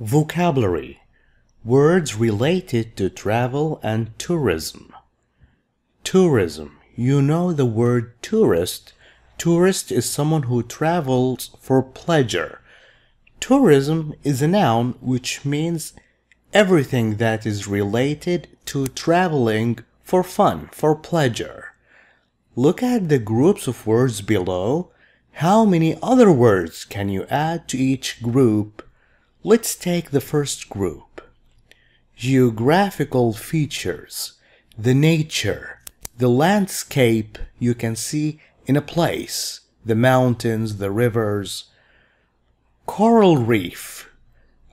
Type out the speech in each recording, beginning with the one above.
Vocabulary Words related to travel and tourism. Tourism. You know the word tourist. Tourist is someone who travels for pleasure. Tourism is a noun which means everything that is related to traveling for fun, for pleasure. Look at the groups of words below. How many other words can you add to each group? Let's take the first group. Geographical features, the nature, the landscape you can see in a place, the mountains, the rivers. Coral reef,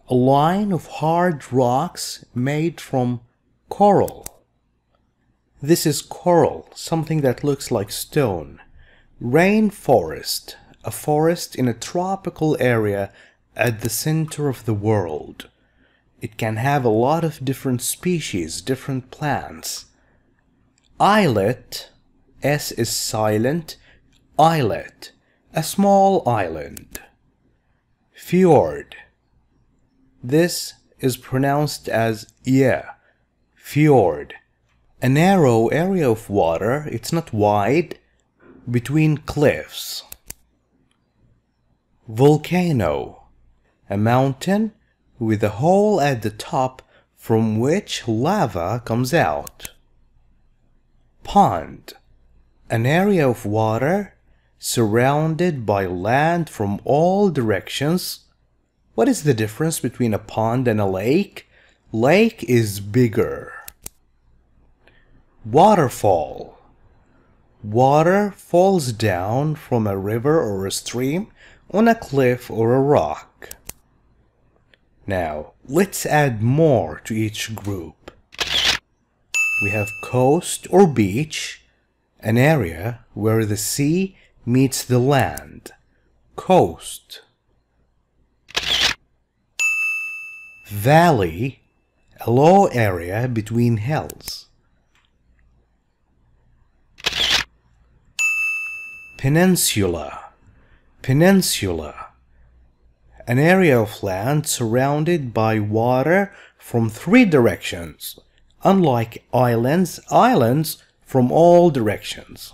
a line of hard rocks made from coral. This is coral, something that looks like stone. Rainforest, a forest in a tropical area at the center of the world. It can have a lot of different species, different plants. Islet, S is silent, islet, a small island. Fjord, this is pronounced as yeah, fjord. A narrow area of water, it's not wide, between cliffs. Volcano, a mountain with a hole at the top from which lava comes out. Pond, an area of water surrounded by land from all directions. What is the difference between a pond and a lake? Lake is bigger. Waterfall. Water falls down from a river or a stream on a cliff or a rock. Now, let's add more to each group. We have coast or beach, an area where the sea meets the land. Coast. Valley, a low area between hills. Peninsula, peninsula, an area of land surrounded by water from three directions, unlike islands, islands from all directions.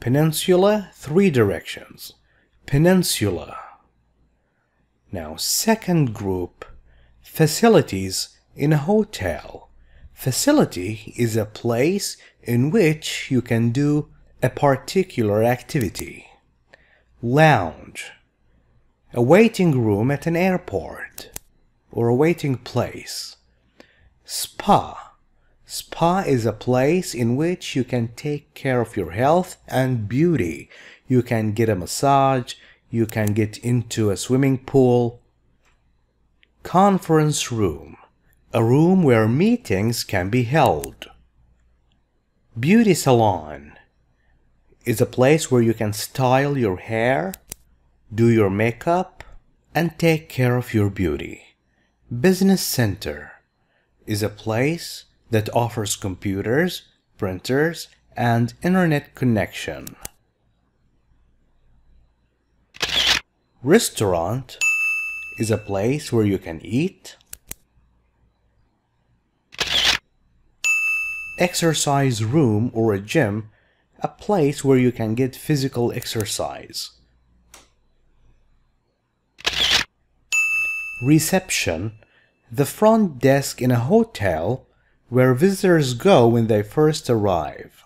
Peninsula, three directions. Peninsula. Now, second group, facilities in a hotel. Facility is a place in which you can do a particular activity. Lounge, a waiting room at an airport or a waiting place. Spa, spa is a place in which you can take care of your health and beauty. You can get a massage, you can get into a swimming pool. Conference room, a room where meetings can be held. Beauty salon, is a place where you can style your hair, do your makeup, and take care of your beauty. Business Center is a place that offers computers, printers, and internet connection. Restaurant is a place where you can eat, exercise room or a gym a place where you can get physical exercise. Reception, the front desk in a hotel where visitors go when they first arrive.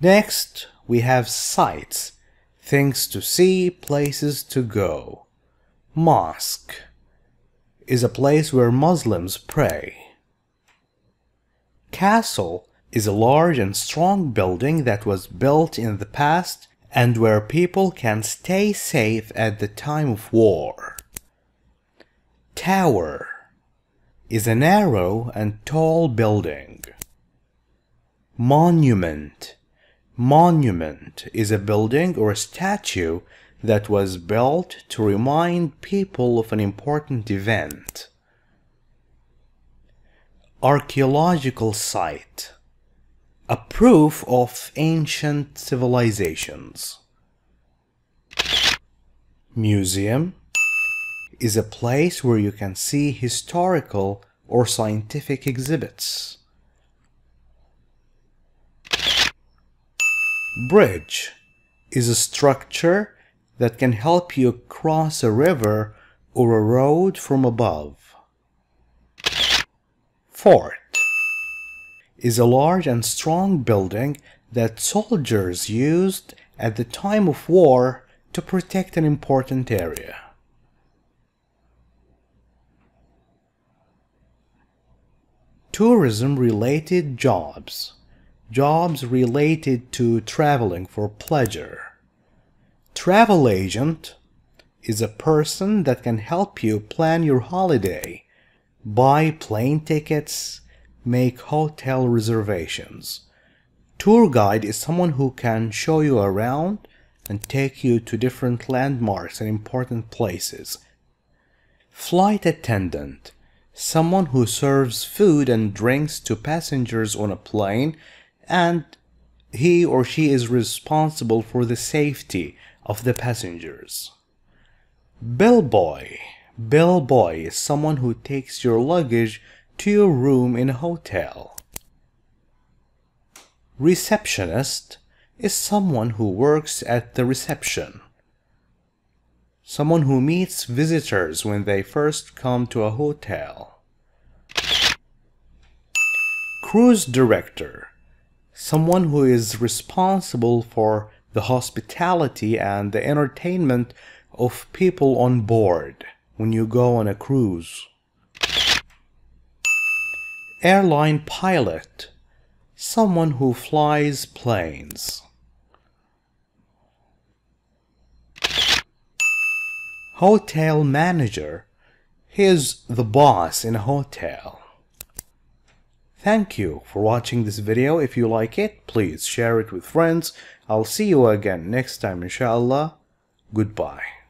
Next, we have sights, things to see, places to go. Mosque is a place where Muslims pray. Castle is a large and strong building that was built in the past and where people can stay safe at the time of war. Tower is a narrow and tall building. Monument Monument is a building or a statue that was built to remind people of an important event. Archaeological site A proof of ancient civilizations. Museum is a place where you can see historical or scientific exhibits. Bridge is a structure that can help you cross a river or a road from above. Fort is a large and strong building that soldiers used at the time of war to protect an important area. Tourism related jobs. Jobs related to traveling for pleasure. Travel agent is a person that can help you plan your holiday, buy plane tickets, make hotel reservations. Tour guide is someone who can show you around and take you to different landmarks and important places. Flight attendant, someone who serves food and drinks to passengers on a plane and he or she is responsible for the safety of the passengers. Bellboy. Bellboy is someone who takes your luggage to your room in a hotel. Receptionist is someone who works at the reception. Someone who meets visitors when they first come to a hotel. Cruise director. Someone who is responsible for the hospitality and the entertainment of people on board when you go on a cruise. Airline pilot. Someone who flies planes. Hotel manager. He is the boss in a hotel. Thank you for watching this video. If you like it, please share it with friends. I'll see you again next time inshallah. Goodbye.